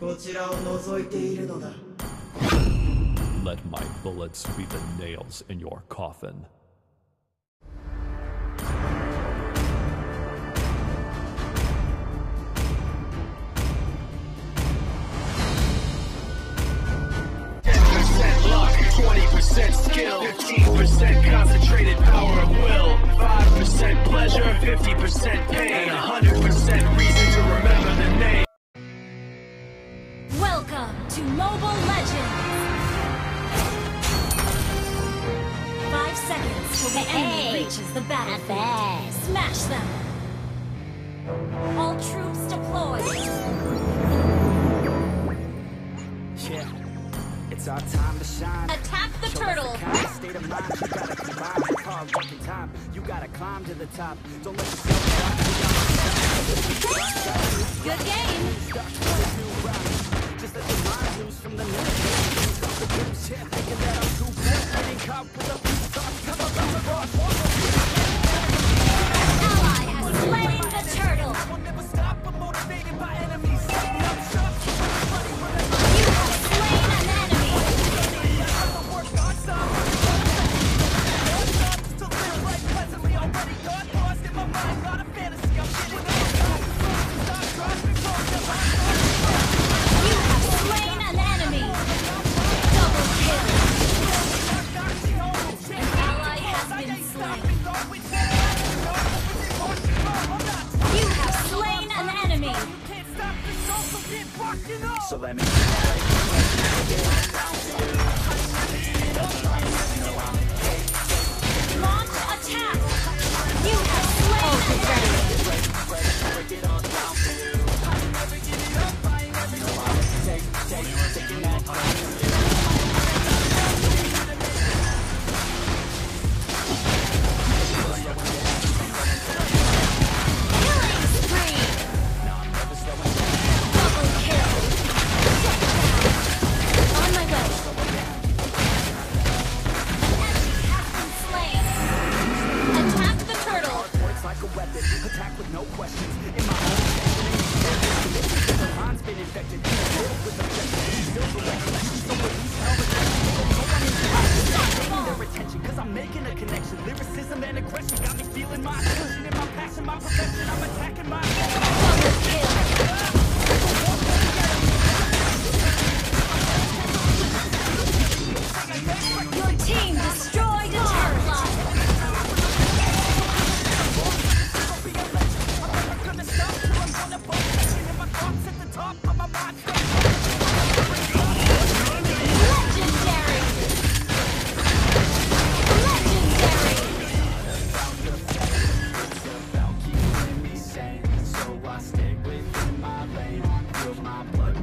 こちらを覗いているのだ Let my bullets be the nails in your coffin. percent luck, 20% skill, 15% concentrated power of will, 5% pleasure, 50% pain, and 100% reason Welcome to Mobile Legends! Five seconds till the enemy reaches the battlefield. Smash them! All troops deployed! Yeah, it's our time to shine. Attack the Show us turtle! kind of state of mind you gotta combine with hard work and time. You gotta climb to the top. Don't let yourself down. Good game! Caught with a few So let me weapon. Attack with no questions. In my own mind's been infected. with the their. Cause I'm making a connection. Lyricism and aggression got me feeling my passion and my passion, my profession.